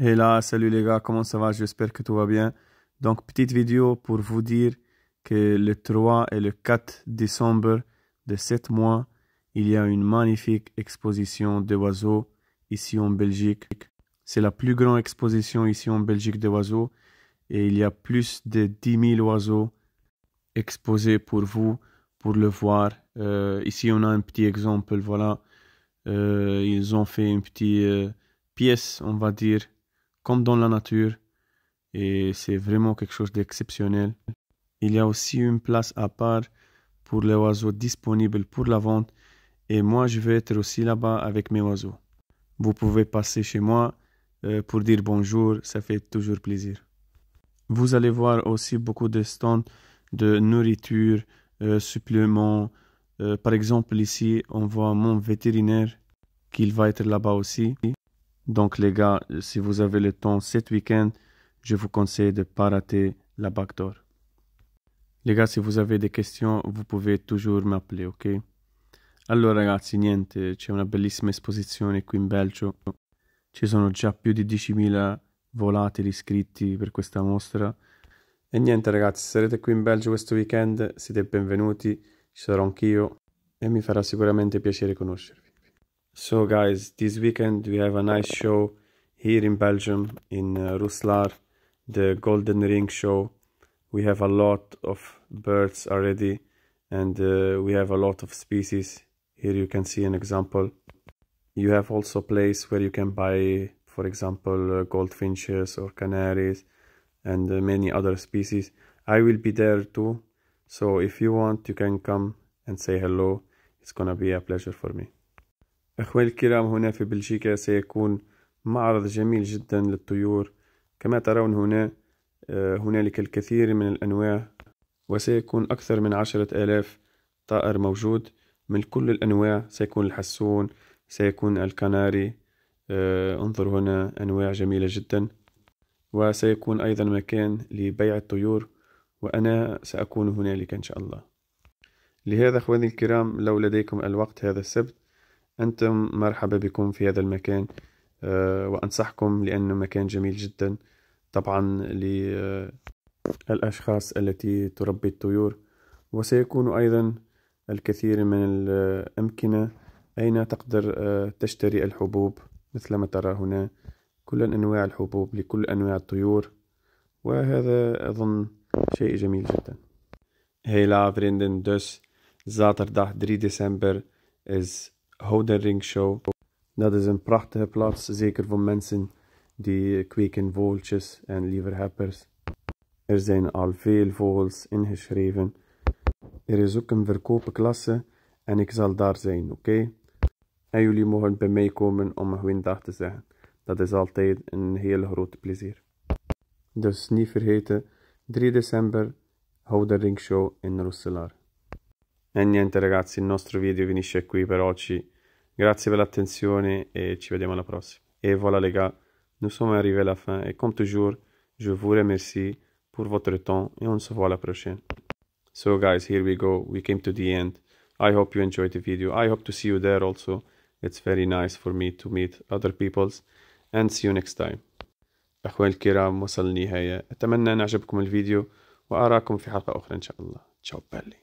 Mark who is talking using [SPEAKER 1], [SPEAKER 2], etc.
[SPEAKER 1] Et là, salut les gars, comment ça va? J'espère que tout va bien. Donc, petite vidéo pour vous dire que le 3 et le 4 décembre de cette mois, il y a une magnifique exposition d'oiseaux ici en Belgique. C'est la plus grande exposition ici en Belgique d'oiseaux et il y a plus de 10 000 oiseaux exposés pour vous, pour le voir. Euh, ici, on a un petit exemple, voilà. Euh, ils ont fait une petite euh, pièce, on va dire, comme dans la nature. Et c'est vraiment quelque chose d'exceptionnel. Il y a aussi une place à part pour les oiseaux disponibles pour la vente. Et moi, je vais être aussi là-bas avec mes oiseaux. Vous pouvez passer chez moi pour dire bonjour, ça fait toujours plaisir. Vous allez voir aussi beaucoup de stands de nourriture, euh, suppléments. Euh, par exemple, ici, on voit mon vétérinaire qu'il va être là-bas aussi. Donc, les gars, si vous avez le temps cet week-end, je vous conseille de ne pas rater la backdoor. Les gars, se vous avez des questions, vous pouvez toujours m'appeler, ok? Allora ragazzi, niente, c'è una bellissima esposizione qui in Belgio. Ci sono già più di 10.000 volatili iscritti per questa mostra. E niente ragazzi, se sarete qui in Belgio questo weekend siete benvenuti, ci sarò anch'io e mi farà sicuramente piacere conoscervi. So guys, this weekend we have a nice show here in Belgium in uh, the Golden Ring show. We have a lot of birds already and uh, we have a lot of species. Here you can see an example. You have also place where you can buy for example uh, goldfinches or canaries and uh, many other species I will be there too so if you want you can come and say hello it's gonna be a pleasure for me أخواني الكرام هنا في بلجيكا سيكون معرض جميل جدا للطيور. كما ترون هنا هنالك الكثير من الأنواع وسيكون أكثر من عشرة آلاف طائر موجود. من كل الأنواع سيكون الحسون سيكون الكناري آه، انظروا هنا أنواع جميلة جدا. وسيكون أيضا مكان لبيع الطيور وأنا سأكون هنالك إن شاء الله. لهذا أخواني الكرام لو لديكم الوقت هذا السبت أنتم مرحبا بكم في هذا المكان آه، وأنصحكم لأنه مكان جميل جدا طبعا للأشخاص التي تربي الطيور. وسيكون أيضا الكثير من الأمكنة أين تقدر آه، تشتري الحبوب مثل ما ترى هنا. كل أنواع الحبوب لكل أنواع الطيور وهذا أظن شيء جميل جدا. Hela vrienden, dus zaterdag 3 december is Ring Show. Dat is een prachtige plaats, zeker voor mensen die kweken vogeltjes en lieverhebbers. Er zijn al veel vogels ingeschreven. Er is ook een verkoopklasse en ik zal daar zijn, oké? En jullie mogen bij mij komen om een goede dag te zeggen. Dat is altijd een heel groot plezier. Dus niet vergeten, 3 december, Ring Show in Roeselare. E niente ragazzi, il nostro video finisce qui per oggi. Grazie per l'attenzione e ci vediamo alla prossima. Et voilà les gars, nous sommes arrivés à la fin et comme toujours, je vous remercie pour votre temps et on se voit la prochaine. So guys, here we go. We came to the end. I hope you enjoyed the video. I hope to see you there also. It's very nice for me to meet other peoples and see you next time أخواني الكرام وصل النهاية أتمنى أن أعجبكم الفيديو وأراكم في حلقة أخرى إن شاء الله تشاو بالي